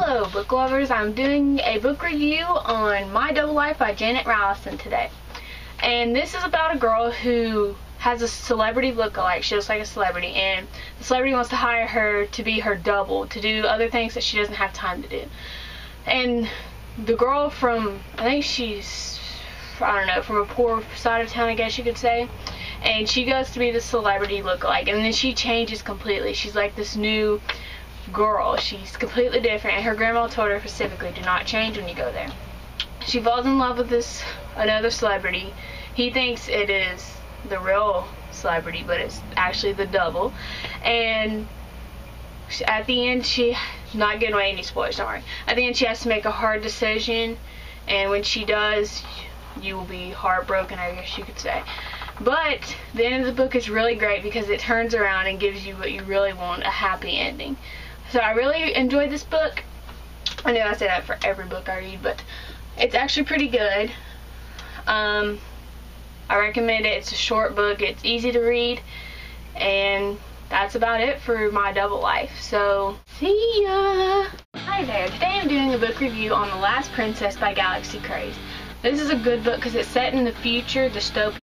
Hello book lovers, I'm doing a book review on My Double Life by Janette Rallison today. And this is about a girl who has a celebrity look-alike. She looks like a celebrity and the celebrity wants to hire her to be her double, to do other things that she doesn't have time to do. And the girl from, I think she's, I don't know, from a poor side of town I guess you could say. And she goes to be the celebrity look-alike and then she changes completely. She's like this new girl. She's completely different, and her grandma told her specifically, do not change when you go there. She falls in love with this another celebrity. He thinks it is the real celebrity, but it's actually the double. And at the end, she not getting away any spoilers. Don't worry. At the end, she has to make a hard decision, and when she does, you will be heartbroken. I guess you could say. But the end of the book is really great because it turns around and gives you what you really want, a happy ending. So I really enjoyed this book. I know I say that for every book I read, but it's actually pretty good. Um, I recommend it. It's a short book. It's easy to read. And that's about it for my double life. So, see ya! Hi there. Today I'm doing a book review on The Last Princess by Galaxy Craze. This is a good book because it's set in the future, dystopia